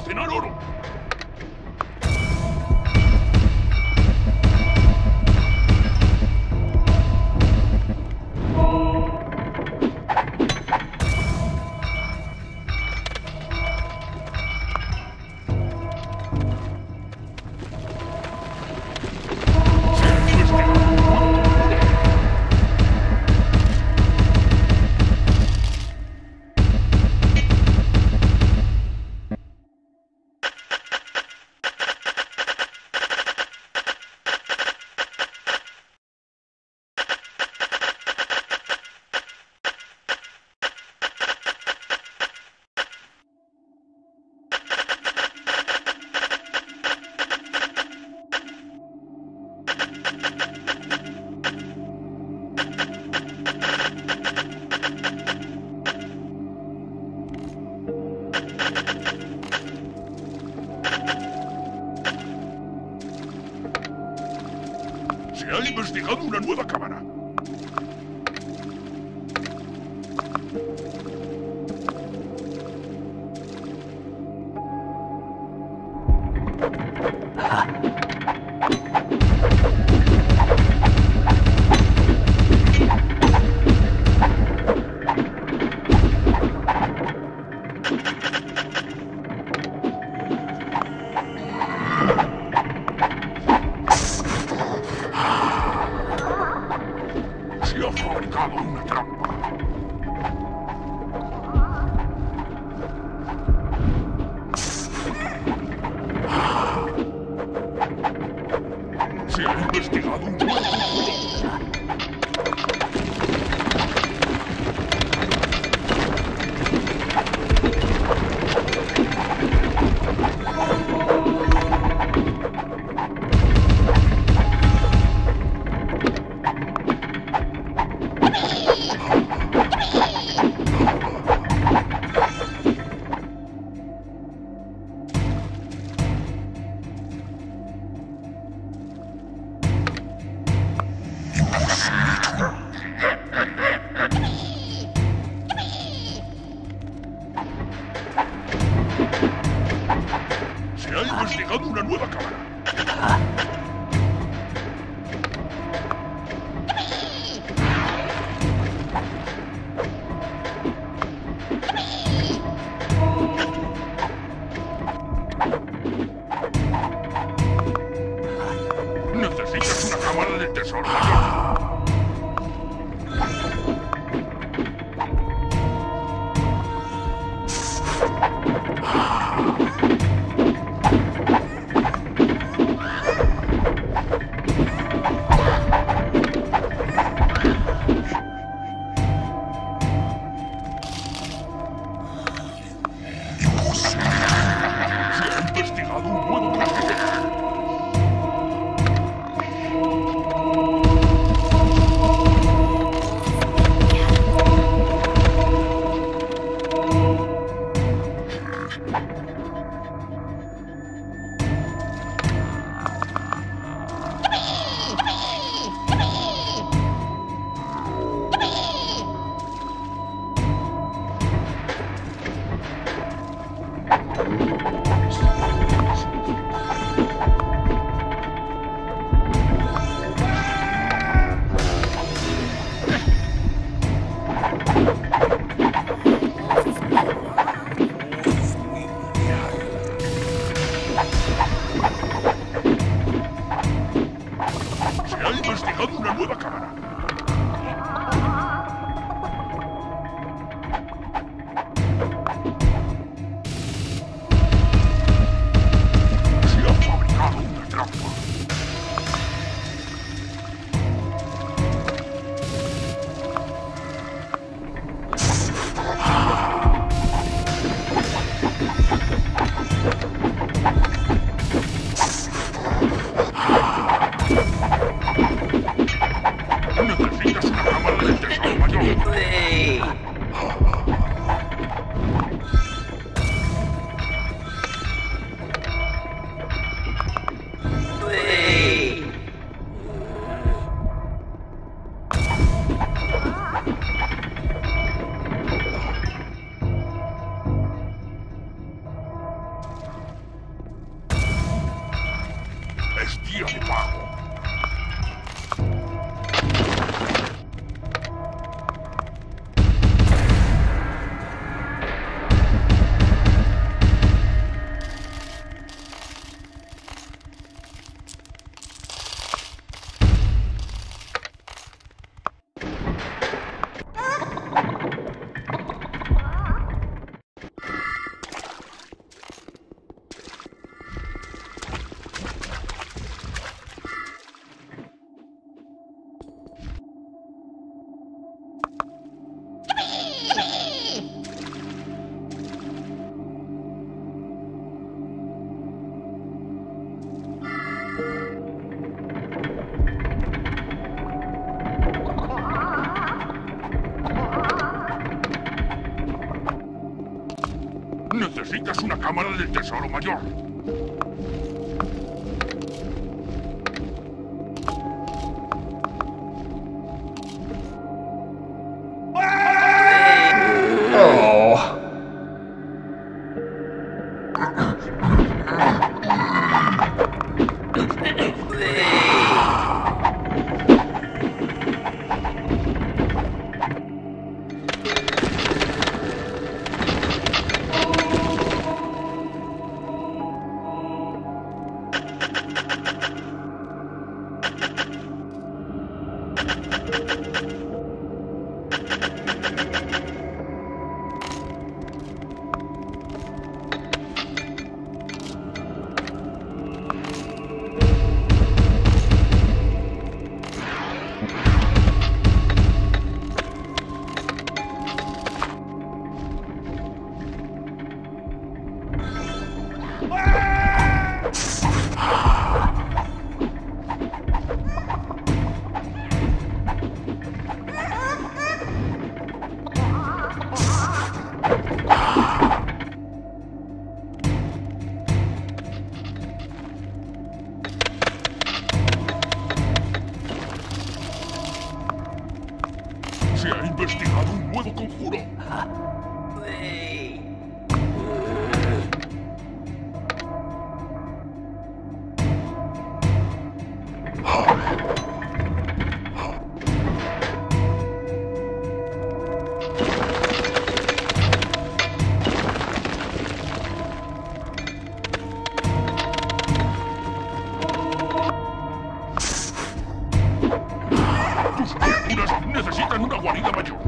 almacenar oro. Investigado una nueva cámara. Rocket! es dir, Hikaru. Cámara del tesoro mayor. necesitan una guarida mayor.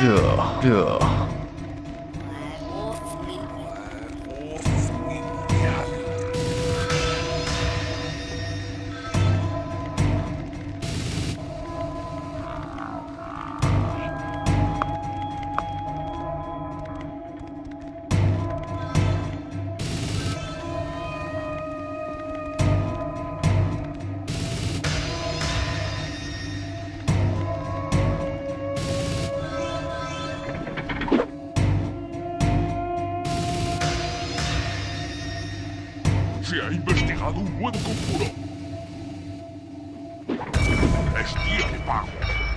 热热。又夜发火。